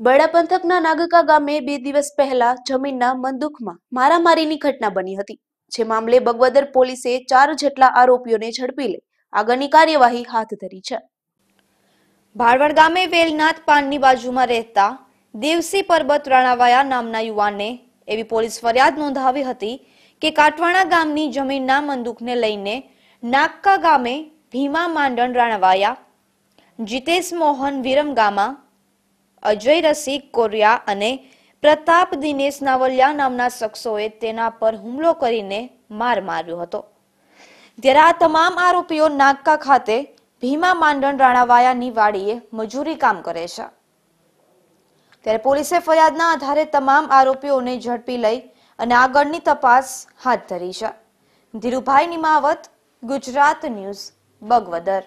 બરડા પંથકના નાગકા ગામે બે દિવસ પહેલા જમીનના મંદુકમાં મારામારીની ઘટના બની હતી, જે મામલે બગવદર પોલીસે ચાર જેટલા આરોપીઓને ઝડપી લઈ આગળની કાર્યવાહી હાથ ધરી છે. ભાડવડ ગામે વેલનાથ પાનની બાજુમાં રહેતા દેવસી પરબત રાણાવાયા નામના યુવાનને એવી પોલીસ ફરિયાદ નોંધાવી હતી કે કાટવાણા ગામની જમીનના મંદુકને લઈને નાગકા ગામે ભીમા માંડણ રાણાવાયા, જીતેશ મોહન વિરમગામા અજય રસિક, કોરિયા અને પ્રતાપ દિનેશ નાવલિયા નામના શખ્સોએ તેના પર હુમલો કરીને માર માર્યો હતો. ત્યારે આ તમામ આરોપીઓ નાગકા ખાતે ભીમા માંડણ રાણાવાયાની વાડીએ મજૂરી કામ કરે છે. ત્યારે પોલીસે ફરિયાદના આધારે તમામ આરોપીઓને ઝડપી લઈ અને આગળની તપાસ હાથ ધરી છે. ધીરુભાઈ નિમાવત, ગુજરાત ન્યૂઝ, બગવદર.